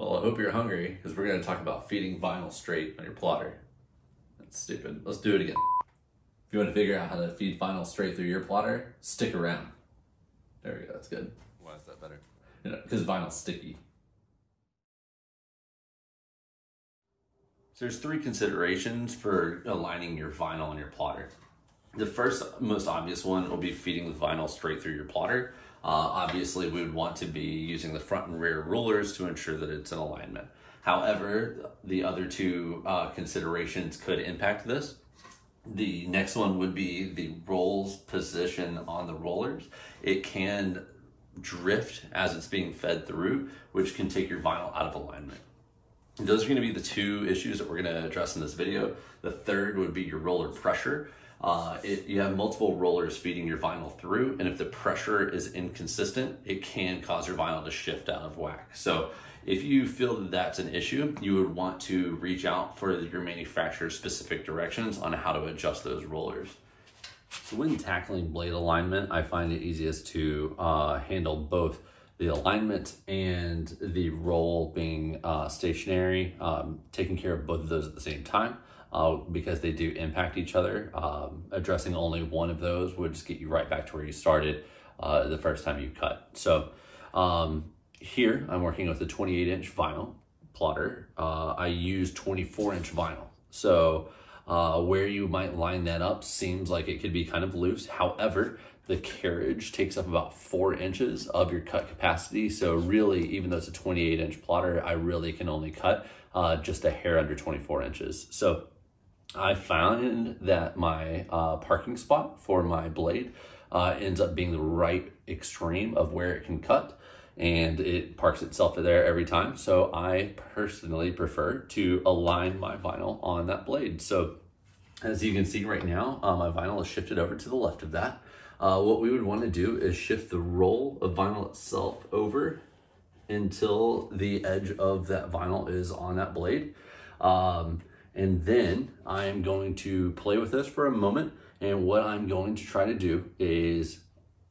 Well, I hope you're hungry because we're going to talk about feeding vinyl straight on your plotter. That's stupid. Let's do it again. If you want to figure out how to feed vinyl straight through your plotter, stick around. There we go, that's good. Why is that better? You know, because vinyl's sticky. So there's three considerations for aligning your vinyl on your plotter. The first, most obvious one will be feeding the vinyl straight through your plotter. Uh, obviously, we would want to be using the front and rear rulers to ensure that it's in alignment. However, the other two uh, considerations could impact this. The next one would be the rolls position on the rollers. It can drift as it's being fed through, which can take your vinyl out of alignment. Those are going to be the two issues that we're going to address in this video. The third would be your roller pressure. Uh, it, you have multiple rollers feeding your vinyl through, and if the pressure is inconsistent, it can cause your vinyl to shift out of whack. So if you feel that that's an issue, you would want to reach out for your manufacturer's specific directions on how to adjust those rollers. So when tackling blade alignment, I find it easiest to uh, handle both the alignment and the roll being uh, stationary, um, taking care of both of those at the same time uh, because they do impact each other. Um, addressing only one of those would just get you right back to where you started uh, the first time you cut. So um, here I'm working with a 28 inch vinyl plotter. Uh, I use 24 inch vinyl. So uh, where you might line that up seems like it could be kind of loose. However, the carriage takes up about four inches of your cut capacity. So really, even though it's a 28 inch plotter, I really can only cut uh, just a hair under 24 inches. So I found that my uh, parking spot for my blade uh, ends up being the right extreme of where it can cut and it parks itself there every time. So I personally prefer to align my vinyl on that blade. So as you can see right now, uh, my vinyl is shifted over to the left of that. Uh, what we would want to do is shift the roll of vinyl itself over until the edge of that vinyl is on that blade. Um, and then I'm going to play with this for a moment. And what I'm going to try to do is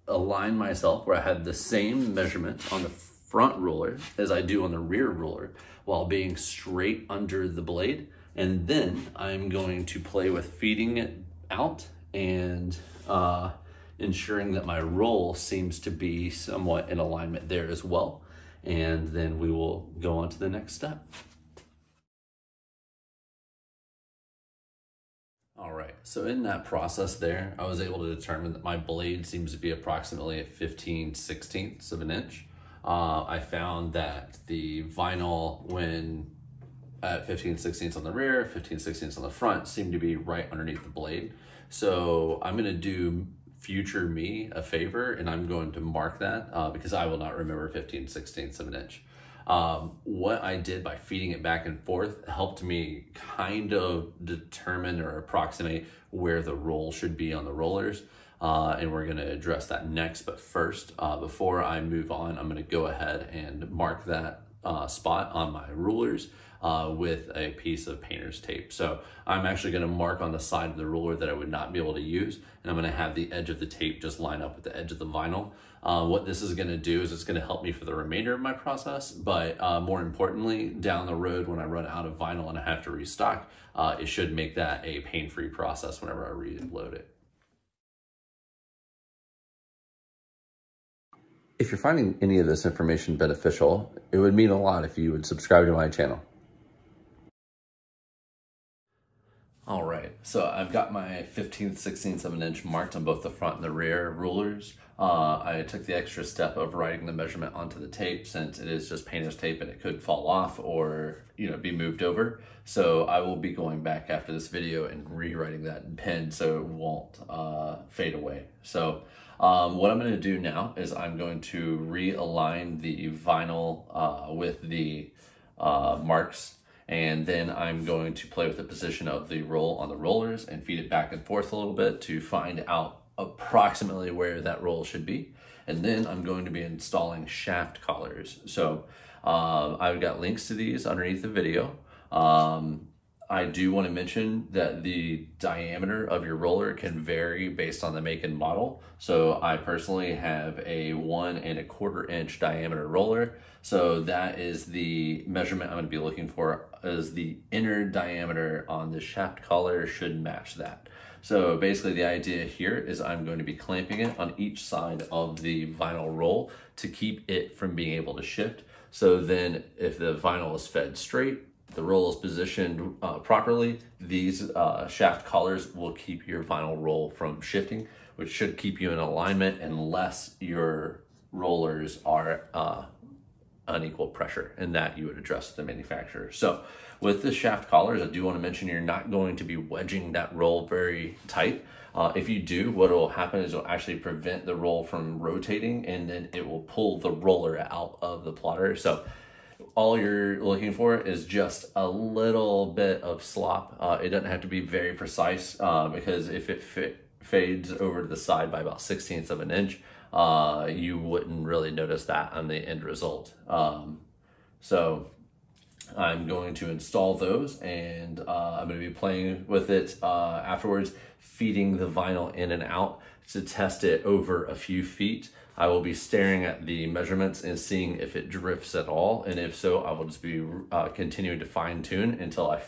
align myself where I have the same measurement on the front ruler as I do on the rear ruler while being straight under the blade. And then I'm going to play with feeding it out and uh, ensuring that my roll seems to be somewhat in alignment there as well. And then we will go on to the next step. All right, so in that process there, I was able to determine that my blade seems to be approximately at 15 sixteenths of an inch. Uh, I found that the vinyl, when at 15 sixteenths on the rear, 15 sixteenths on the front, seemed to be right underneath the blade. So I'm gonna do future me a favor and I'm going to mark that uh, because I will not remember 15 sixteenths of an inch. Um, what I did by feeding it back and forth helped me kind of determine or approximate where the roll should be on the rollers. Uh, and we're going to address that next. But first, uh, before I move on, I'm going to go ahead and mark that uh, spot on my rulers uh, with a piece of painter's tape. So I'm actually going to mark on the side of the ruler that I would not be able to use, and I'm going to have the edge of the tape just line up with the edge of the vinyl. Uh, what this is going to do is it's going to help me for the remainder of my process, but uh, more importantly, down the road when I run out of vinyl and I have to restock, uh, it should make that a pain-free process whenever I reload it. If you're finding any of this information beneficial, it would mean a lot if you would subscribe to my channel. All right, so I've got my 15th, 16th of an inch marked on both the front and the rear rulers. Uh, I took the extra step of writing the measurement onto the tape since it is just painter's tape and it could fall off or you know be moved over. So I will be going back after this video and rewriting that in pen so it won't uh, fade away. So um, what I'm going to do now is I'm going to realign the vinyl uh, with the uh, marks and then I'm going to play with the position of the roll on the rollers and feed it back and forth a little bit to find out approximately where that roll should be. And then I'm going to be installing shaft collars. So um, I've got links to these underneath the video. Um, I do want to mention that the diameter of your roller can vary based on the make and model. So I personally have a one and a quarter inch diameter roller. So that is the measurement I'm going to be looking for is the inner diameter on the shaft collar should match that. So basically the idea here is I'm going to be clamping it on each side of the vinyl roll to keep it from being able to shift. So then if the vinyl is fed straight, the roll is positioned uh, properly, these uh, shaft collars will keep your vinyl roll from shifting, which should keep you in alignment unless your rollers are uh, unequal pressure and that you would address the manufacturer. So with the shaft collars, I do want to mention you're not going to be wedging that roll very tight. Uh, if you do, what will happen is it'll actually prevent the roll from rotating and then it will pull the roller out of the plotter. So all you're looking for is just a little bit of slop. Uh, it doesn't have to be very precise uh, because if it fades over to the side by about 16ths of an inch, uh, you wouldn't really notice that on the end result. Um, so I'm going to install those and uh, I'm going to be playing with it uh, afterwards, feeding the vinyl in and out to test it over a few feet. I will be staring at the measurements and seeing if it drifts at all. And if so, I will just be uh, continuing to fine tune until I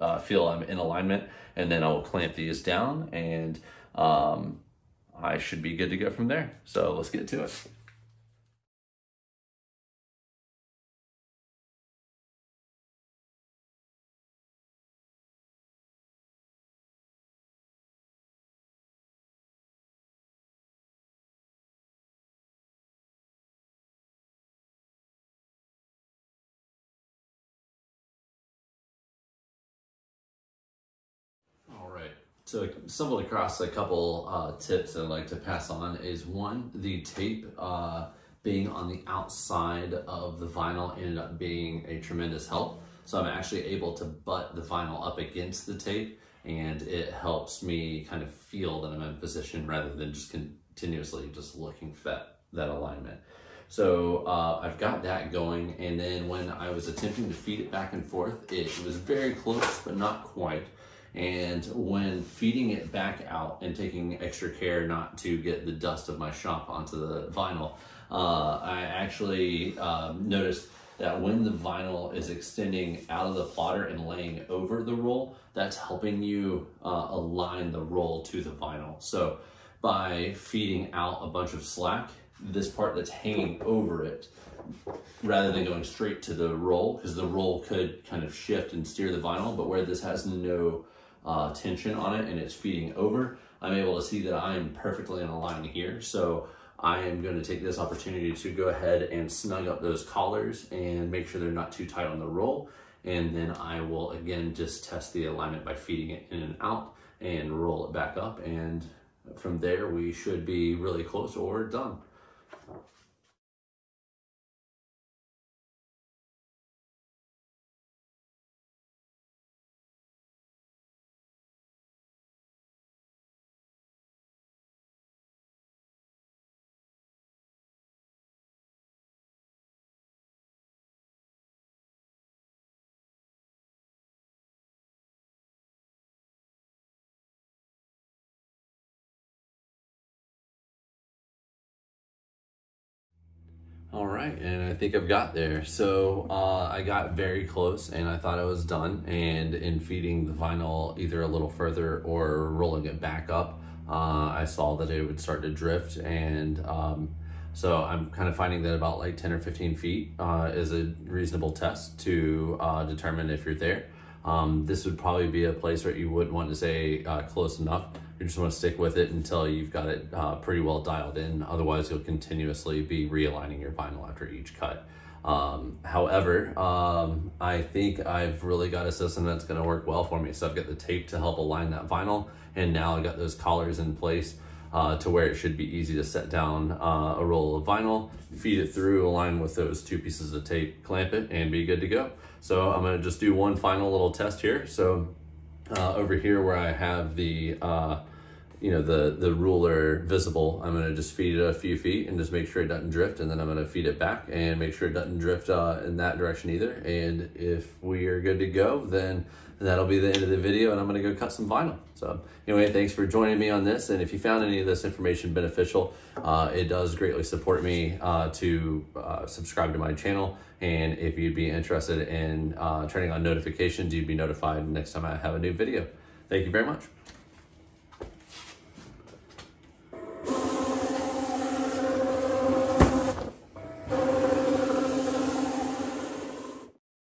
uh, feel I'm in alignment. And then I will clamp these down and um, I should be good to go from there. So let's get to it. So stumbled across a couple uh, tips that I'd like to pass on is one, the tape uh, being on the outside of the vinyl ended up being a tremendous help. So I'm actually able to butt the vinyl up against the tape and it helps me kind of feel that I'm in position rather than just continuously just looking for that, that alignment. So uh, I've got that going and then when I was attempting to feed it back and forth, it was very close but not quite. And when feeding it back out and taking extra care not to get the dust of my shop onto the vinyl, uh, I actually um, noticed that when the vinyl is extending out of the plotter and laying over the roll, that's helping you uh, align the roll to the vinyl. So by feeding out a bunch of slack, this part that's hanging over it, rather than going straight to the roll, because the roll could kind of shift and steer the vinyl, but where this has no uh, tension on it and it's feeding over, I'm able to see that I am perfectly in line here. So I am going to take this opportunity to go ahead and snug up those collars and make sure they're not too tight on the roll. And then I will again just test the alignment by feeding it in and out and roll it back up. And from there, we should be really close or done. All right, and I think I've got there. So uh, I got very close and I thought I was done. And in feeding the vinyl either a little further or rolling it back up, uh, I saw that it would start to drift. And um, so I'm kind of finding that about like 10 or 15 feet uh, is a reasonable test to uh, determine if you're there. Um, this would probably be a place where you wouldn't want to say uh, close enough you just want to stick with it until you've got it uh, pretty well dialed in. Otherwise, you'll continuously be realigning your vinyl after each cut. Um, however, um, I think I've really got a system that's going to work well for me. So I've got the tape to help align that vinyl, and now I've got those collars in place uh, to where it should be easy to set down uh, a roll of vinyl, feed it through, align with those two pieces of tape, clamp it, and be good to go. So I'm going to just do one final little test here. So uh, over here where I have the uh, you know the the ruler visible i'm going to just feed it a few feet and just make sure it doesn't drift and then i'm going to feed it back and make sure it doesn't drift uh, in that direction either. And if we are good to go then that'll be the end of the video and i'm going to go cut some vinyl. So anyway thanks for joining me on this and if you found any of this information beneficial uh, it does greatly support me uh, to uh, subscribe to my channel. And if you'd be interested in uh, turning on notifications you'd be notified next time i have a new video. Thank you very much